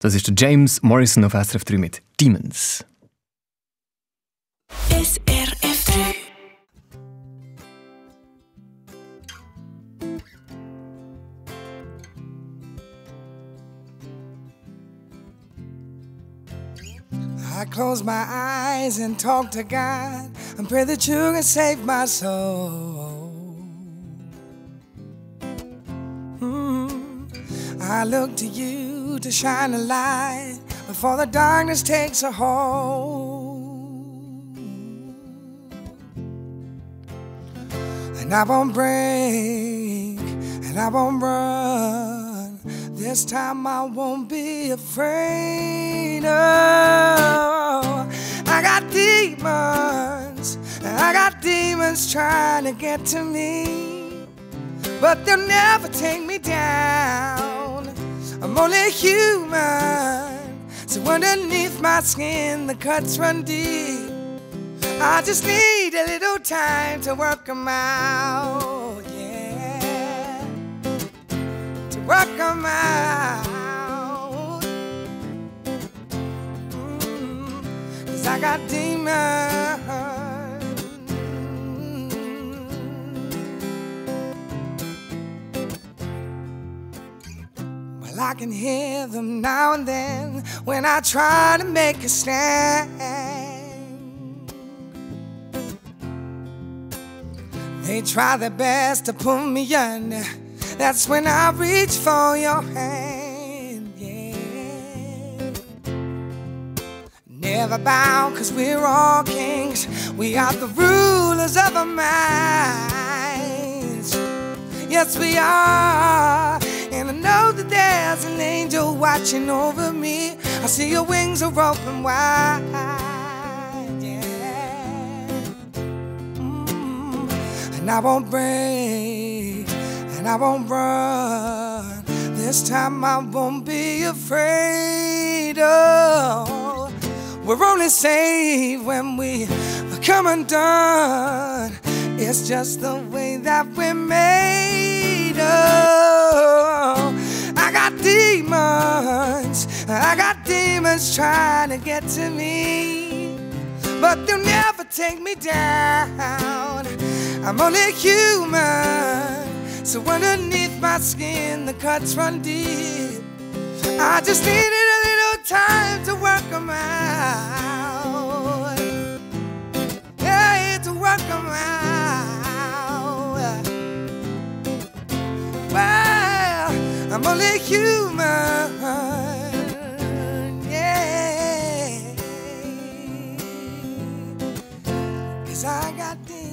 Das ist der James Morrison auf SRF 3 mit Demons. SRF 3. I close my eyes and talk to God and pray that you can save my soul. Mm. I look to you to shine a light before the darkness takes a hold. And I won't break and I won't run. This time I won't be afraid. Oh, I got demons, I got demons trying to get to me, but they'll never take me down. I'm only human, so underneath my skin the cuts run deep. I just need a little time to work them out. Yeah work them out. Mm, Cause I got demons. Well, I can hear them now and then when I try to make a stand. They try their best to pull me under. That's when I reach for your hand. Yeah. Never bow, cause we're all kings. We are the rulers of our minds. Yes, we are. And I know that watching over me. I see your wings are open wide. Yeah. Mm. And I won't break and I won't run. This time I won't be afraid. Oh, we're only saved when we come undone. It's just the way that we're made. Demons trying to get to me, but they'll never take me down. I'm only human. So underneath my skin, the cuts run deep. I just needed a little time to work them out. Yeah, to work them out. Well, I'm only human. I got demons.